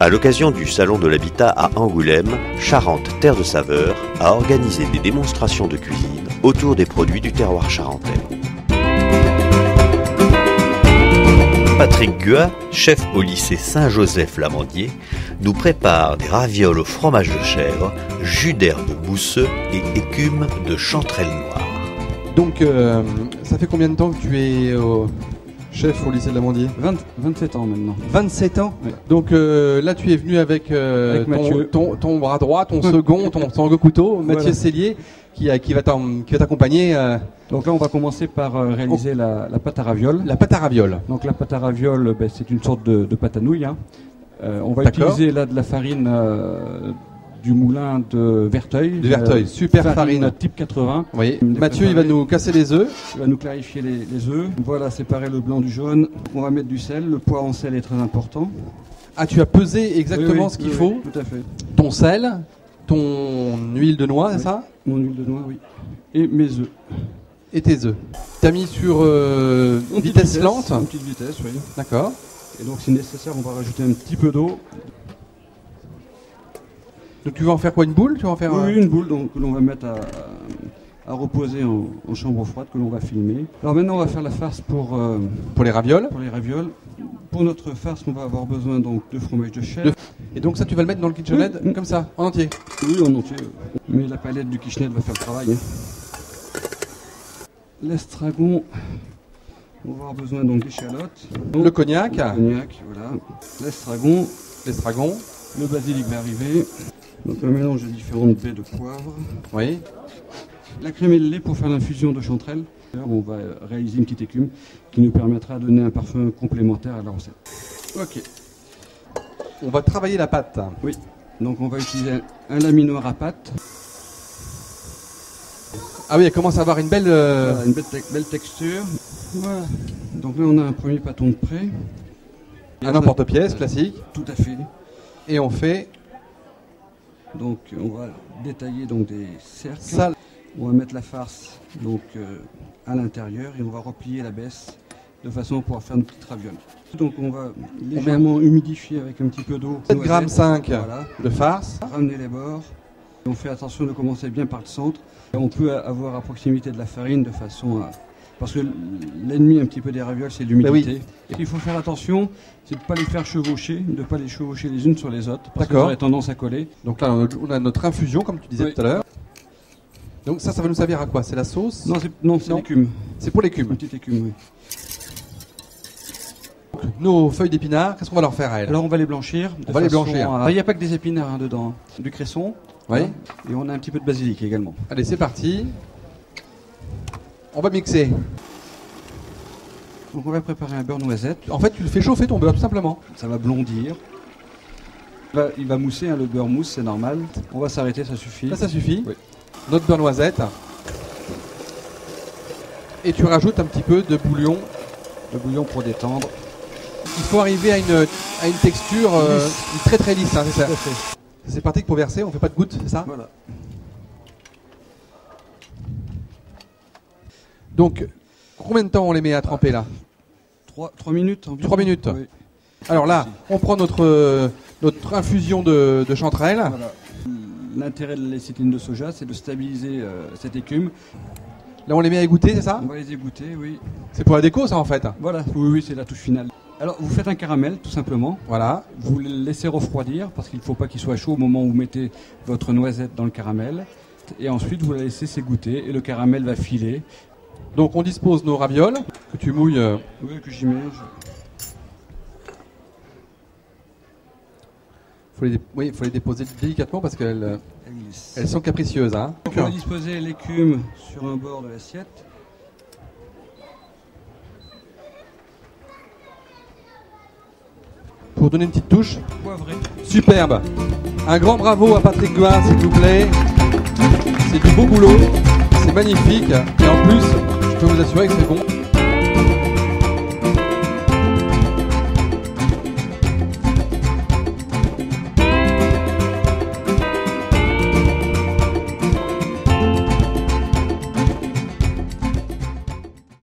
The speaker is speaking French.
À l'occasion du Salon de l'Habitat à Angoulême, Charente Terre de Saveur a organisé des démonstrations de cuisine autour des produits du terroir charentais. Patrick Gua, chef au lycée Saint-Joseph-Lamandier, nous prépare des ravioles au fromage de chèvre, jus d'herbe mousseux et écume de chanterelle noire. Donc, euh, ça fait combien de temps que tu es euh, chef au lycée de Lamandier 20 27 ans maintenant. 27 ans Ouais. Donc euh, là, tu es venu avec, euh, Avec ton, ton- ton bras droit, ton second, ton sangue couteau, Mathieu Voilà. Cellier, qui, va t'accompagner. euh, Donc là, on va commencer par réaliser la, la pâte à ravioles. la pâte à ravioles. Donc la pâte à ravioles, ben, c'est une sorte de, de pâte à nouilles. hein. On va utiliser là de la farine du moulin de Verteuil. De Verteuil, Euh, super farine. type 80. Vous voyez, Des Mathieu, il va nous casser les œufs. Il va nous clarifier les, les œufs. Voilà, séparer le blanc du jaune. On va mettre du sel. Le poids en sel est très important. Ah, tu as pesé exactement Oui, oui, ce qu'il oui, faut. Tout à fait. Ton sel, ton huile de noix, c'est ça Mon huile de noix, oui. Et mes œufs. Et tes œufs. T'as mis sur euh, petite vitesse lente. En petite vitesse, oui. D'accord. Et donc, si nécessaire, on va rajouter un petit peu d'eau. Donc tu vas en faire quoi Une boule? Tu vas en faire Oui, euh, une boule donc, que l'on va mettre à, à reposer en, en chambre froide, que l'on va filmer. Alors maintenant, on va faire la farce pour, euh, pour les ravioles pour les ravioles. Pour notre farce, on va avoir besoin donc de fromage de chèvre. Et donc ça, tu vas le mettre dans le KitchenAid Oui. comme ça, en entier? Oui, en entier. Mais la palette du Kishinet va faire le travail. hein. L'estragon, on va avoir besoin donc d'échalotes. Le cognac, Le cognac, voilà. L'estragon, l'estragon. le basilic va arriver. Donc un mélange de différentes baies de poivre. Oui. La crème et le lait pour faire l'infusion de chanterelle. On va réaliser une petite écume qui nous permettra de donner un parfum complémentaire à la recette. Ok. On va travailler la pâte. Oui. Donc on va utiliser un laminoir à pâte. Ah oui, elle commence à avoir une belle. euh, Voilà, une belle, te- belle texture. Voilà. Donc là on a un premier pâton de prêt. un emporte-pièce classique. Tout à fait. Et on fait Donc on va détailler donc des cercles. On va mettre la farce donc euh, à l'intérieur et on va replier la baisse de façon à pouvoir faire une petite raviole. Donc on va légèrement humidifier avec un petit peu d'eau. 7 grammes 5 Voilà. de farce. Ramener les bords. On fait attention de commencer bien par le centre. On peut avoir à proximité de la farine de façon à... Parce que l'ennemi un petit peu des ravioles, c'est l'humidité. Et il faut faire attention, c'est de ne pas les faire chevaucher, de ne pas les chevaucher les unes sur les autres, parce qu'elles auraient tendance à coller. Donc là, on a- notre infusion, comme tu disais Oui. tout à l'heure. Donc ça, ça va nous servir à quoi? C'est la sauce? Non, c'est non, c'est Non. l'écume. C'est pour Une l'écume. petite écume, oui. Nos feuilles d'épinards, qu'est-ce qu'on va leur faire à elles? Alors on va les blanchir. On va les blanchir. à- Il n'y a pas que des épinards hein, dedans. Du cresson. Oui. hein, Et on a un petit peu de basilic également. Allez, c'est parti. On va mixer. Donc on va préparer un beurre noisette. En fait, tu le fais chauffer ton beurre, tout simplement. Ça va blondir. Il va, il va mousser, hein, le beurre mousse, c'est normal. On va s'arrêter, ça suffit. Là, ça suffit. Oui. Notre beurre noisette. Et tu rajoutes un petit peu de bouillon. Le bouillon pour détendre. Il faut arriver à une, à une texture euh, très très lisse. hein, c'est ça. C'est parti pour verser, on fait pas de goutte, c'est ça? Voilà. Donc, combien de temps on les met à tremper là 3, minutes environ. Trois minutes. Oui. Alors là, on prend notre, euh, notre infusion de, de chanterelle. Voilà. L'intérêt de la lécithine de soja, c'est de stabiliser euh, cette écume. Là, on les met à égoutter, c'est ça On va les égoutter, oui. C'est pour la déco, ça en fait. Voilà, oui, oui, c'est la touche finale. Alors, vous faites un caramel, tout simplement. Voilà. Vous le laissez refroidir parce qu'il ne faut pas qu'il soit chaud au moment où vous mettez votre noisette dans le caramel. Et ensuite, vous la laissez s'égoutter et le caramel va filer. Donc, on dispose nos ravioles que tu mouilles. euh, Oui, que faut les, dé- oui, faut les déposer délicatement parce qu'elles euh, elles sont capricieuses. Hein. Donc, on va disposer l'écume sur un bord de l'assiette. Pour donner une petite touche. Poivrée. Superbe. Un grand bravo à Patrick Guin, s'il vous plaît. C'est du beau boulot. C'est magnifique. Et en plus, peux vous assurer que c'est bon.